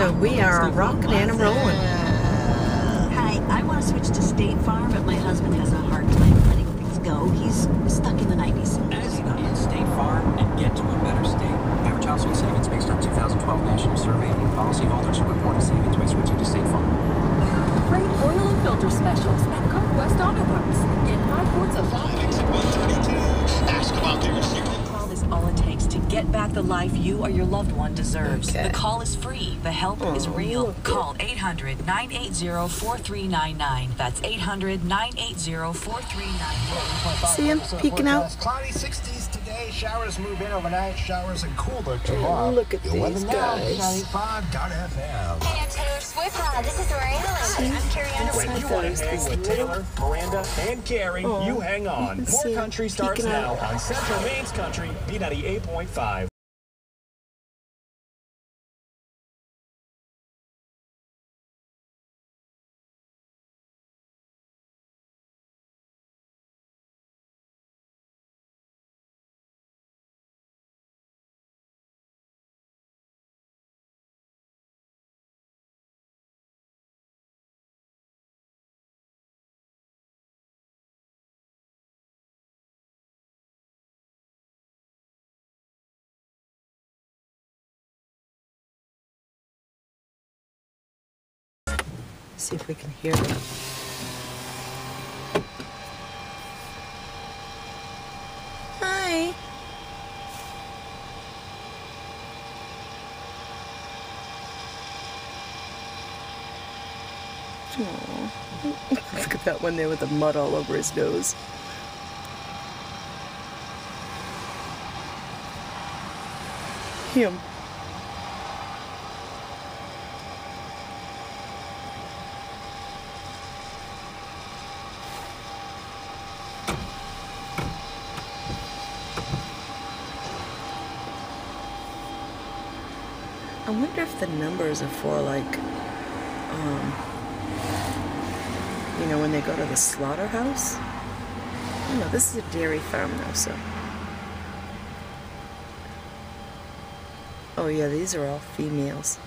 So we are rocking and rolling. Hi, I want to switch to State Farm, but my husband has a hard time letting things go. He's stuck in the 90s. As you get State Farm and get to a better state. Average household savings based on 2012 national survey. Policyholders who report savings by switching to State Farm. Great oil and filter specials at Conquest Auto Parts. Get five quarts of Ask about their secret. Call is all it takes to get back the life you or your loved one deserves. Okay. The call is free. The help is oh, real. Call 800 980 4399. That's 800 980 4399. See him peeking out? Cloudy 60s today. Showers move in overnight. Showers and cooler tomorrow. look at Your weather these guys. 95.fm. Hey, I'm Taylor Swift. Hi, this is Miranda. I'm Carrie Underwood. Inside You want those, to with Taylor, Miranda, and Carrie? Aw, you hang on. you can see More 'em country starts now on Central Maine's Country, B98.5. See if we can hear them. Hi. Look at that one there with the mud all over his nose. Him. I wonder if the numbers are for like, um, you know, when they go to the slaughterhouse. Oh no, this is a dairy farm though, so. Oh yeah, these are all females.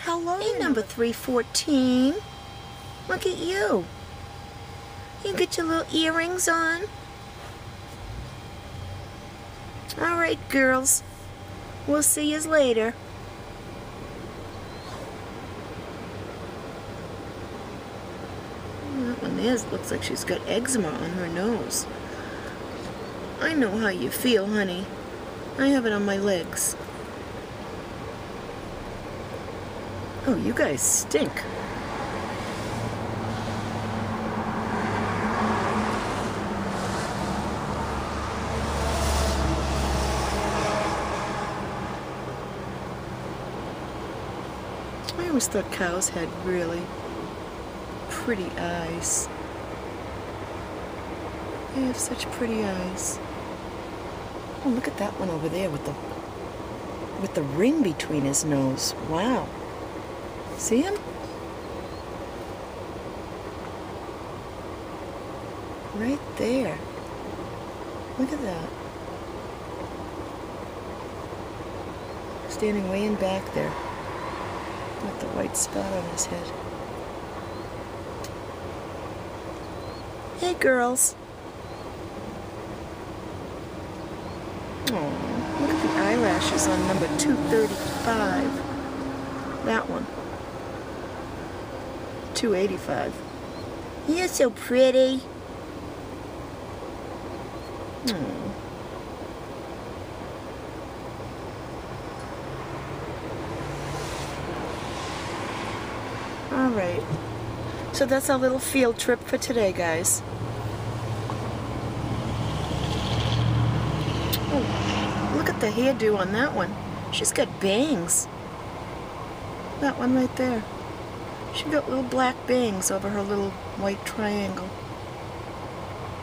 Hello, hey, number 314. Look at you. You get your little earrings on. All right, girls. We'll see yous later. That one is looks like she's got eczema on her nose. I know how you feel, honey. I have it on my legs. Oh, you guys stink. I always thought cows had really pretty eyes. They have such pretty eyes. Oh, look at that one over there with the with the ring between his nose. Wow. See him? Right there. Look at that. Standing way in back there. With the white spot on his head. Hey, girls. Oh, look at the eyelashes on number 235. That one. 285. You're so pretty. Oh. All right. So that's our little field trip for today, guys. Oh, look at the hairdo on that one. She's got bangs. That one right there. She got little black bangs over her little white triangle.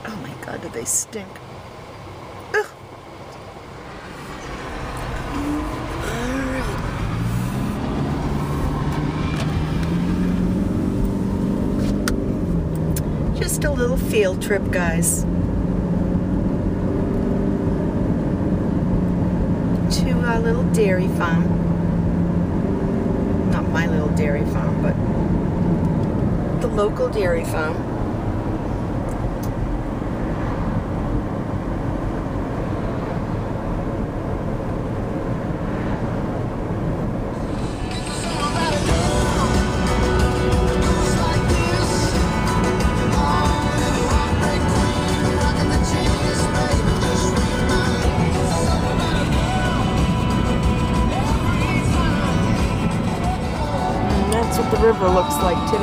Oh my god, do they stink. Ugh. Alright. Just a little field trip, guys. To our little dairy farm. Not my little dairy farm, but the local dairy farm.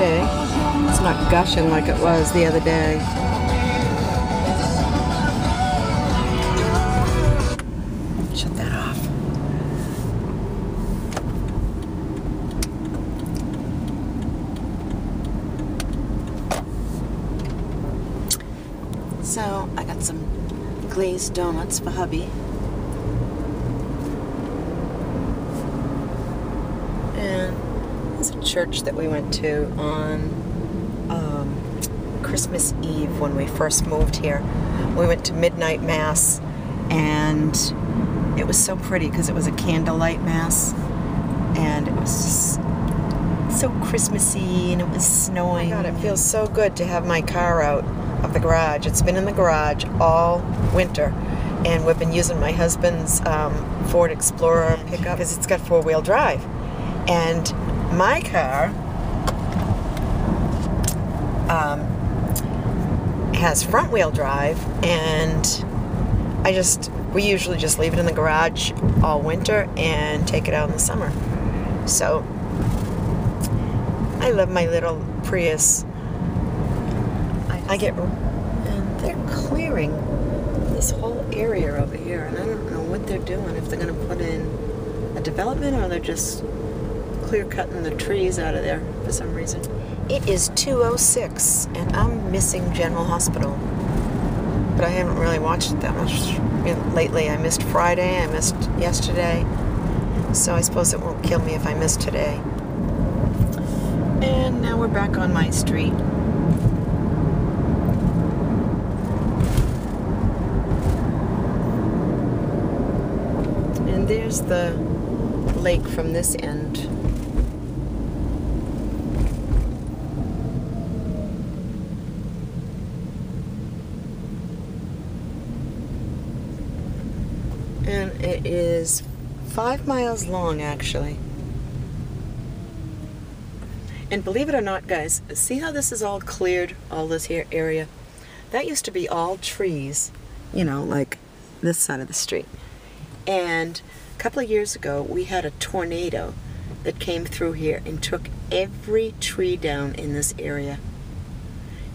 Today. It's not gushing like it was the other day. Shut that off. So I got some glazed donuts for hubby. And it's a church that we went to on um, Christmas Eve when we first moved here. We went to midnight mass, and it was so pretty because it was a candlelight mass, and it was so Christmassy, and it was snowing. Oh God, it feels so good to have my car out of the garage. It's been in the garage all winter, and we've been using my husband's um, Ford Explorer pickup because it's got four-wheel drive. And my car um, has front wheel drive, and I just, we usually just leave it in the garage all winter and take it out in the summer. So I love my little Prius. I, get, and they're clearing this whole area over here, and I don't know what they're doing, if they're going to put in a development or they're just clear cutting the trees out of there for some reason. It is 206 and I'm missing General Hospital. But I haven't really watched it that much lately. I missed Friday, I missed yesterday. So I suppose it won't kill me if I miss today. And now we're back on my street. And there's the lake from this end. And it is five miles long, actually. And believe it or not, guys, see how this is all cleared, all this here area? That used to be all trees, you know, like this side of the street. And a couple of years ago, we had a tornado that came through here and took every tree down in this area.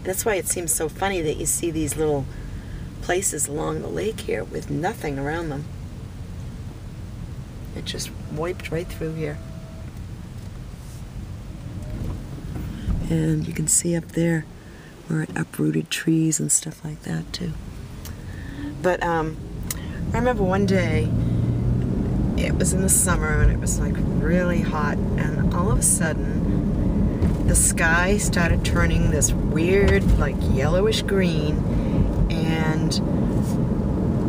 That's why it seems so funny that you see these little places along the lake here with nothing around them. It just wiped right through here. And you can see up there where it uprooted trees and stuff like that too. But um, I remember one day, it was in the summer and it was like really hot and all of a sudden the sky started turning this weird like yellowish green and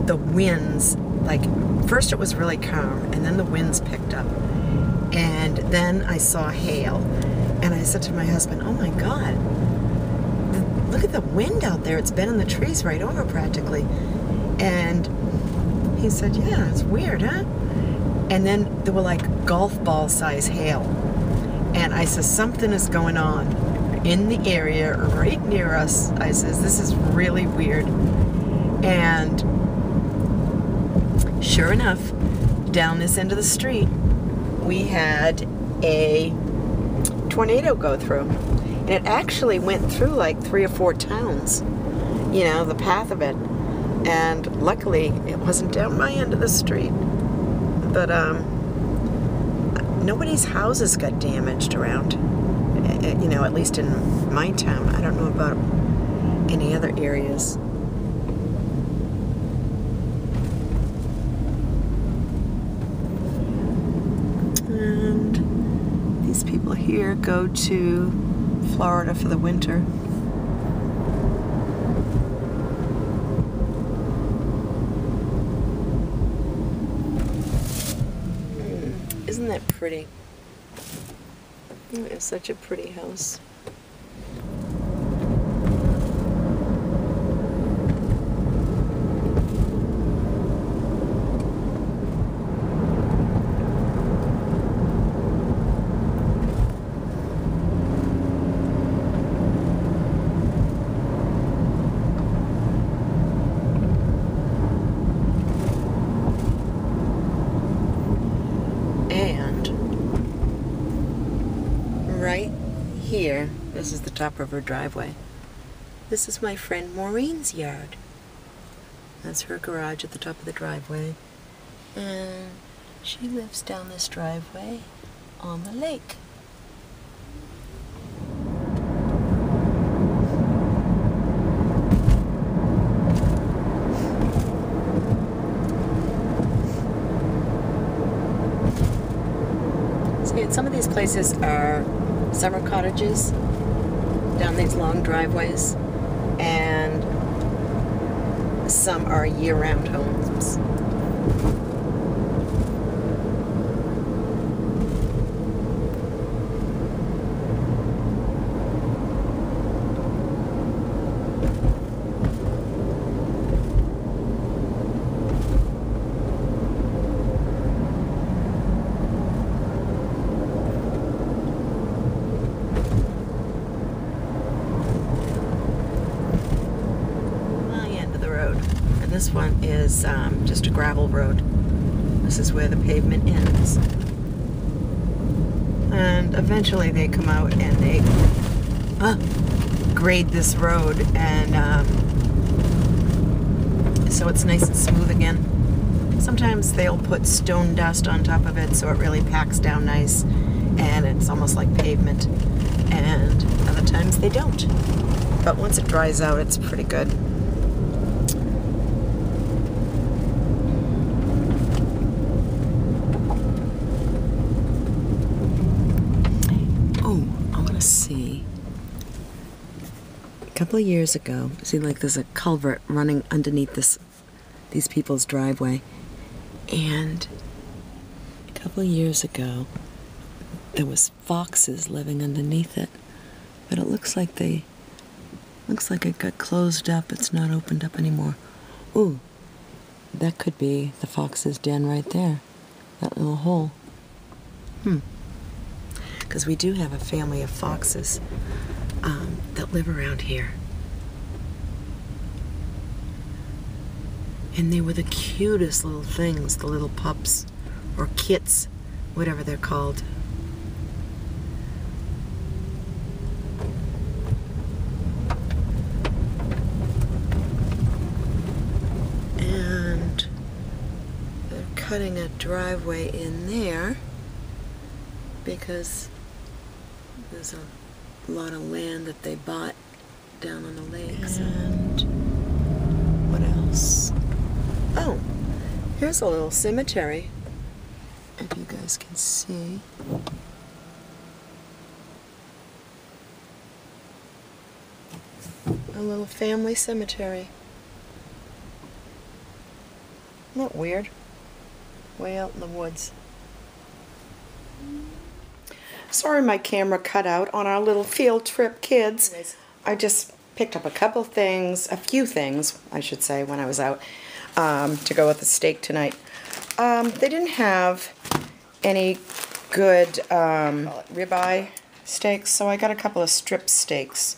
the winds like first it was really calm and then the winds picked up. And then I saw hail and I said to my husband oh my god the, look at the wind out there. It's been in the trees right over practically. And he said yeah it's weird huh? And then there were like golf ball size hail. And I said something is going on in the area right near us. I says this is really weird. And sure enough, down this end of the street, we had a tornado go through. And it actually went through like three or four towns, you know, the path of it. And luckily, it wasn't down my end of the street. But um, nobody's houses got damaged around, eh, you know, at least in my town. I don't know about any other areas. And these people here go to Florida for the winter. Isn't that pretty? It's such a pretty house. And right here, this is the top of her driveway. This is my friend Maureen's yard. That's her garage at the top of the driveway. And she lives down this driveway on the lake. See, some of these places are summer cottages down these long driveways, and some are year round homes. my end of the road. And one is um, just a gravel road. This is where the pavement ends. And eventually they come out and they uh, grade this road and um, so it's nice and smooth again. Sometimes they'll put stone dust on top of it so it really packs down nice and it's almost like pavement. And other times they don't. But once it dries out, it's pretty good. Oh, I want to see. A couple of years ago, see, like there's a culvert running underneath this these people's driveway, and a couple of years ago, there was foxes living underneath it, but it looks like they looks like it got closed up. It's not opened up anymore. Ooh, that could be the fox's den right there. That little hole. Hmm. Because we do have a family of foxes um, that live around here. And they were the cutest little things, the little pups or kits, whatever they're called. And they're cutting a driveway in there because there's a lot of land that they bought down on the lakes. And what else? Oh, here's a little cemetery. If you guys can see. A little family cemetery. Isn't that weird? Way out in the woods. Sorry my camera cut out on our little field trip, kids. I just picked up a couple things, a few things, I should say, when I was out um, to go with the steak tonight. Um, they didn't have any good um, ribeye steaks, so I got a couple of strip steaks.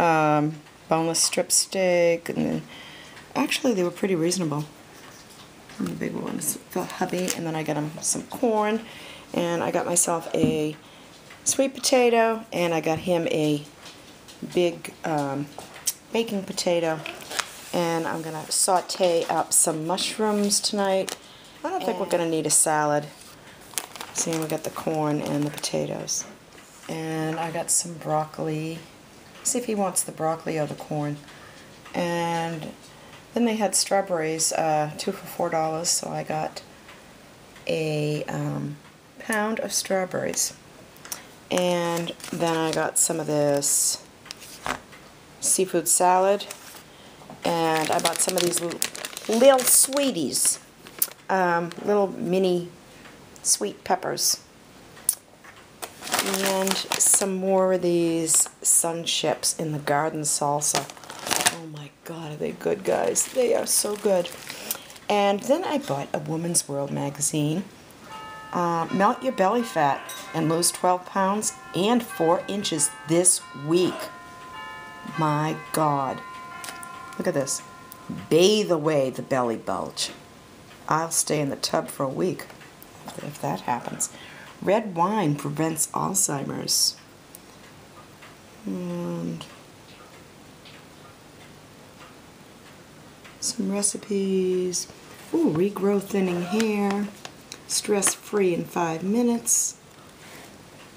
Um, boneless strip steak, and then actually they were pretty reasonable. And the big one is for hubby, and then I got him some corn, and I got myself a sweet potato, and I got him a big um, baking potato, and I'm gonna saute up some mushrooms tonight. I don't think we're gonna need a salad. See, we got the corn and the potatoes, and I got some broccoli. See if he wants the broccoli or the corn, and then they had strawberries, uh, two for four dollars, so I got a um, pound of strawberries. And then I got some of this seafood salad. And I bought some of these little, little sweeties, um, little mini sweet peppers. And And some more of these sun chips in the garden salsa. Oh my god, are they good, guys? They are so good. And then I bought a Woman's World magazine. Uh, melt your belly fat and lose 12 pounds and 4 inches this week. My god. Look at this. Bathe away the belly bulge. I'll stay in the tub for a week if that happens. Red wine prevents Alzheimer's. And some recipes. Ooh, regrow thinning hair. Stress free in five minutes.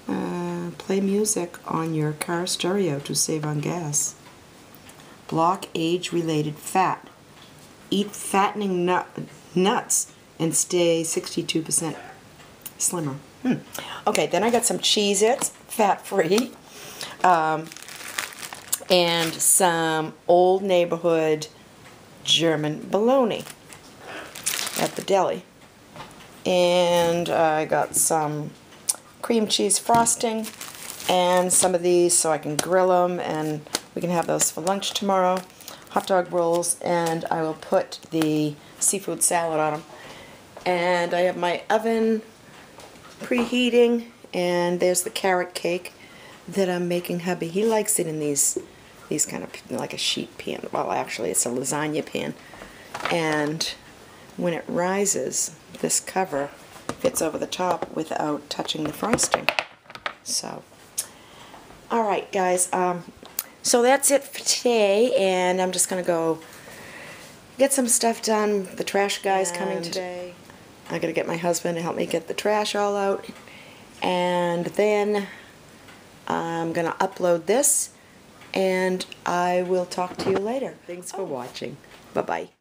Uh, play music on your car stereo to save on gas. Block age related fat. Eat fattening nut, nuts and stay 62% slimmer. Hmm. Okay, then I got some Cheez Its, fat free, um, and some Old Neighborhood German bologna at the deli. And I got some cream cheese frosting and some of these so I can grill them and we can have those for lunch tomorrow. Hot dog rolls and I will put the seafood salad on them. And I have my oven preheating and there's the carrot cake that I'm making hubby. He likes it in these these kind of like a sheet pan. Well, actually it's a lasagna pan. And when it rises, this cover fits over the top without touching the frosting. So, all right, guys. Um, so that's it for today, and I'm just gonna go get some stuff done. The trash guy's coming today. I gotta get my husband to help me get the trash all out, and then I'm gonna upload this, and I will talk to you later. Thanks for watching. Bye bye.